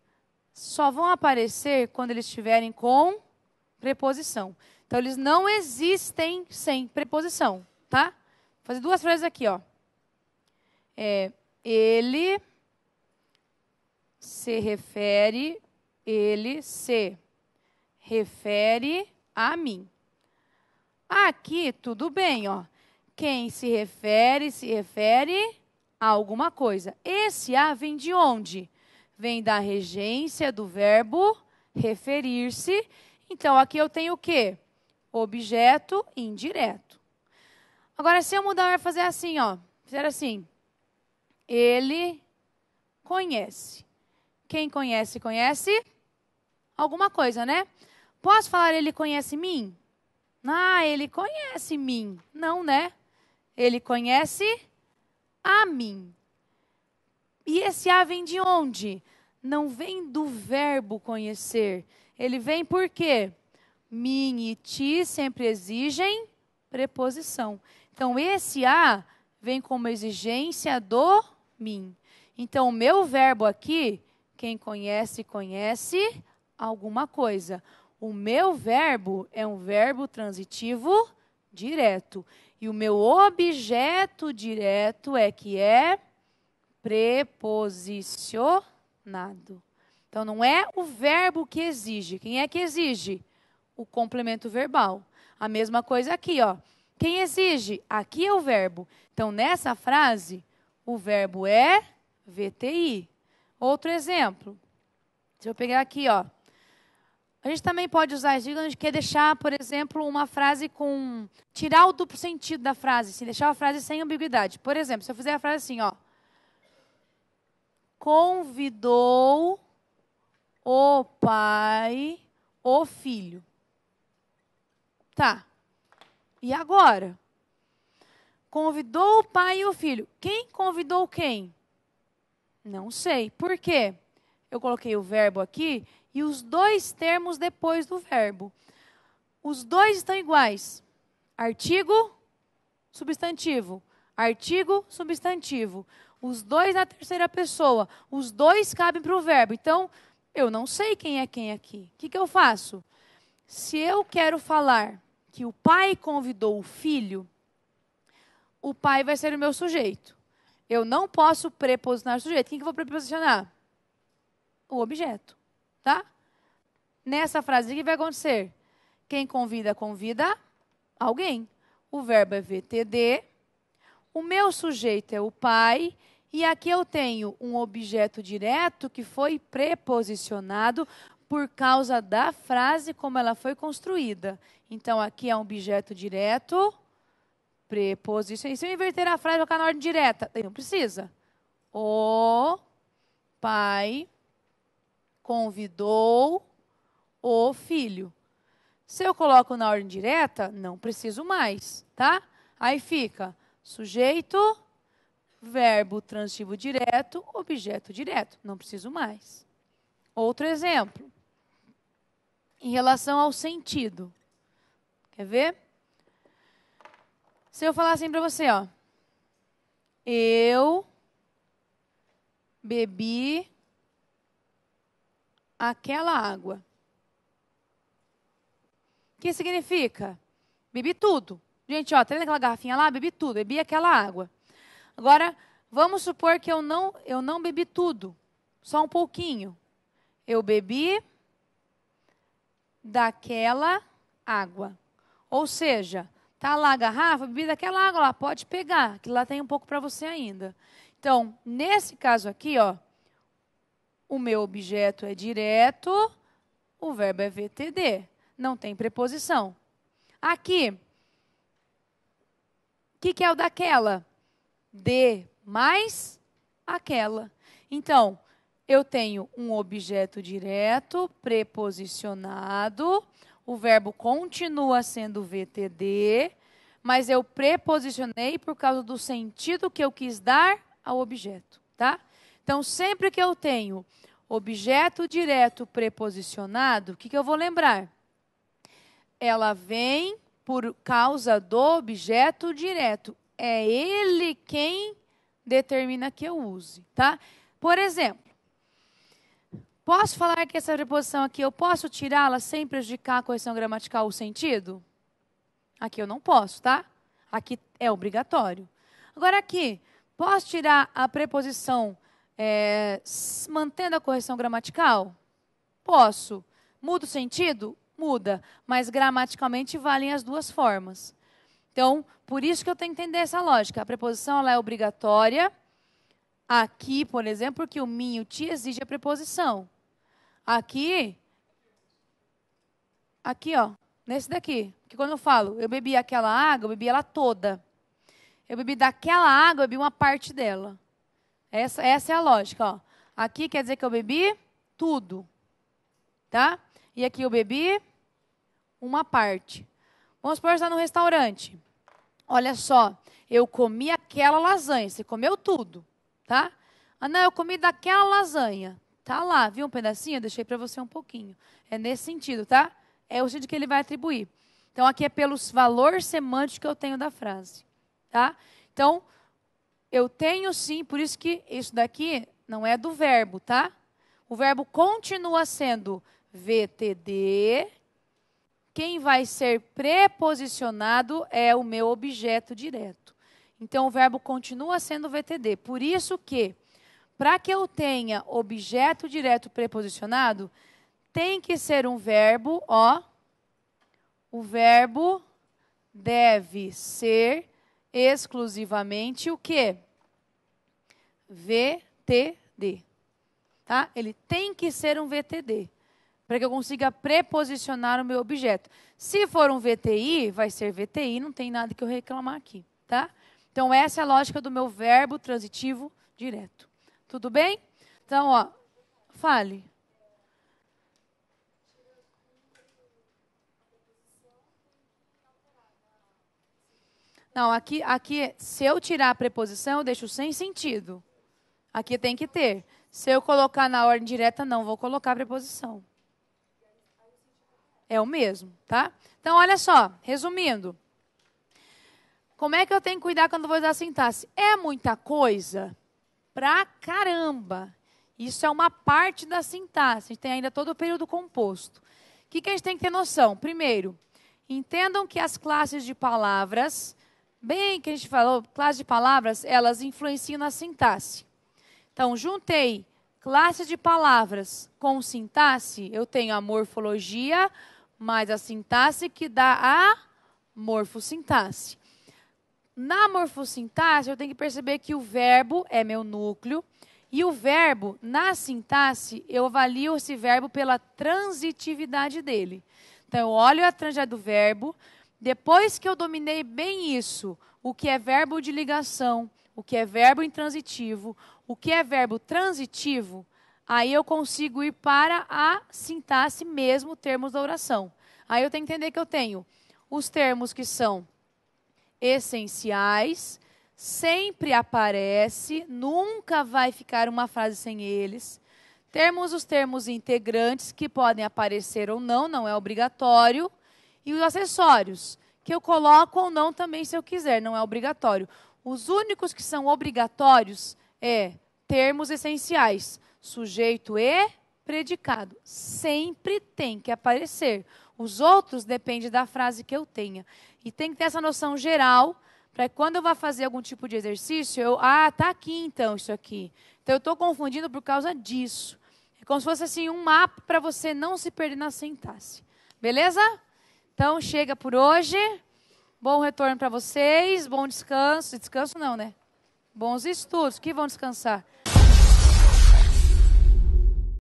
só vão aparecer quando eles estiverem com preposição. Então, eles não existem sem preposição, tá? Vou fazer duas frases aqui, ó. É, ele se refere, ele se refere a mim. Aqui, tudo bem, ó. Quem se refere, se refere a alguma coisa. Esse a vem de onde? Vem da regência do verbo referir-se. Então, aqui eu tenho o quê? Objeto indireto. Agora, se eu mudar, vai fazer assim, ó. Fizer assim. Ele conhece. Quem conhece, conhece alguma coisa, né? Posso falar ele conhece mim? Ah, ele conhece mim. Não, né? Ele conhece a mim. E esse a vem de onde? Não vem do verbo conhecer. Ele vem por quê? Mim e ti sempre exigem preposição. Então, esse a vem como exigência do mim. Então, o meu verbo aqui, quem conhece, conhece alguma coisa. O meu verbo é um verbo transitivo direto. E o meu objeto direto é que é preposicionado. Então, não é o verbo que exige. Quem é que exige? O complemento verbal. A mesma coisa aqui, ó. Quem exige? Aqui é o verbo. Então, nessa frase, o verbo é VTI. Outro exemplo. Se eu pegar aqui, ó. A gente também pode usar isso quando a gente quer deixar, por exemplo, uma frase com. tirar o duplo sentido da frase, assim, deixar a frase sem ambiguidade. Por exemplo, se eu fizer a frase assim, ó. Convidou o pai o filho. Tá. E agora? Convidou o pai e o filho. Quem convidou quem? Não sei. Por quê? Eu coloquei o verbo aqui e os dois termos depois do verbo. Os dois estão iguais. Artigo, substantivo. Artigo, substantivo. Os dois na terceira pessoa. Os dois cabem para o verbo. Então, eu não sei quem é quem aqui. O que, que eu faço? Se eu quero falar que o pai convidou o filho, o pai vai ser o meu sujeito. Eu não posso preposicionar o sujeito. Quem que eu vou preposicionar? O objeto tá? Nessa frase, o que vai acontecer? Quem convida, convida alguém. O verbo é VTD. O meu sujeito é o pai. E aqui eu tenho um objeto direto que foi preposicionado por causa da frase como ela foi construída. Então, aqui é um objeto direto, preposição. E se eu inverter a frase colocar na ordem direta? Não precisa. O pai convidou o filho. Se eu coloco na ordem direta, não preciso mais, tá? Aí fica sujeito, verbo transitivo direto, objeto direto. Não preciso mais. Outro exemplo. Em relação ao sentido. Quer ver? Se eu falar assim para você, ó. Eu bebi aquela água. O que significa? Bebi tudo. Gente, ó, tá vendo aquela garrafinha lá? Bebi tudo, bebi aquela água. Agora, vamos supor que eu não, eu não bebi tudo, só um pouquinho. Eu bebi daquela água. Ou seja, tá lá a garrafa, bebi daquela água lá, pode pegar, que lá tem um pouco para você ainda. Então, nesse caso aqui, ó, o meu objeto é direto, o verbo é VTD. Não tem preposição. Aqui, o que, que é o daquela? De mais aquela. Então, eu tenho um objeto direto preposicionado, o verbo continua sendo VTD, mas eu preposicionei por causa do sentido que eu quis dar ao objeto, tá? Então, sempre que eu tenho objeto direto preposicionado, o que, que eu vou lembrar? Ela vem por causa do objeto direto. É ele quem determina que eu use, tá? Por exemplo, posso falar que essa preposição aqui, eu posso tirá-la sem prejudicar a correção gramatical o sentido? Aqui eu não posso, tá? Aqui é obrigatório. Agora aqui, posso tirar a preposição é, mantendo a correção gramatical? Posso. Muda o sentido? Muda. Mas gramaticalmente valem as duas formas. Então, por isso que eu tenho que entender essa lógica. A preposição ela é obrigatória. Aqui, por exemplo, porque o mim e o ti exige a preposição. Aqui, aqui, ó, nesse daqui. Que quando eu falo, eu bebi aquela água, eu bebi ela toda. Eu bebi daquela água, eu bebi uma parte dela. Essa, essa é a lógica. Ó. Aqui quer dizer que eu bebi tudo. Tá? E aqui eu bebi uma parte. Vamos supor que está no restaurante. Olha só, eu comi aquela lasanha. Você comeu tudo, tá? Ah, não, eu comi daquela lasanha. Tá lá, viu um pedacinho? Eu deixei para você um pouquinho. É nesse sentido, tá? É o sentido que ele vai atribuir. Então, aqui é pelos valor semântico que eu tenho da frase, tá? Então, eu tenho sim, por isso que isso daqui não é do verbo, tá? O verbo continua sendo VTD. Quem vai ser preposicionado é o meu objeto direto. Então, o verbo continua sendo VTD. Por isso que, para que eu tenha objeto direto preposicionado, tem que ser um verbo, ó. O verbo deve ser exclusivamente o quê? VTD. Tá? Ele tem que ser um VTD para que eu consiga preposicionar o meu objeto. Se for um VTI, vai ser VTI, não tem nada que eu reclamar aqui, tá? Então essa é a lógica do meu verbo transitivo direto. Tudo bem? Então, ó, fale. Não, aqui, aqui, se eu tirar a preposição, eu deixo sem sentido. Aqui tem que ter. Se eu colocar na ordem direta, não vou colocar a preposição. É o mesmo, tá? Então, olha só, resumindo. Como é que eu tenho que cuidar quando vou usar a sintaxe? É muita coisa? Pra caramba. Isso é uma parte da sintaxe. A gente tem ainda todo o período composto. O que, que a gente tem que ter noção? Primeiro, entendam que as classes de palavras bem que a gente falou, classe de palavras, elas influenciam na sintaxe. Então, juntei classe de palavras com sintaxe, eu tenho a morfologia mais a sintaxe que dá a morfossintaxe. Na morfossintaxe, eu tenho que perceber que o verbo é meu núcleo e o verbo, na sintaxe, eu avalio esse verbo pela transitividade dele. Então, eu olho a transição do verbo, depois que eu dominei bem isso, o que é verbo de ligação, o que é verbo intransitivo, o que é verbo transitivo, aí eu consigo ir para a sintaxe mesmo, termos da oração. Aí eu tenho que entender que eu tenho os termos que são essenciais, sempre aparece, nunca vai ficar uma frase sem eles. Temos os termos integrantes que podem aparecer ou não, não é obrigatório. E os acessórios, que eu coloco ou não também se eu quiser, não é obrigatório. Os únicos que são obrigatórios é termos essenciais, sujeito e predicado. Sempre tem que aparecer. Os outros depende da frase que eu tenha. E tem que ter essa noção geral para quando eu vou fazer algum tipo de exercício, eu, ah, tá aqui então isso aqui. Então eu estou confundindo por causa disso. É como se fosse assim um mapa para você não se perder na sintaxe. Beleza? Então, chega por hoje. Bom retorno para vocês. Bom descanso. Descanso não, né? Bons estudos. Que vão descansar.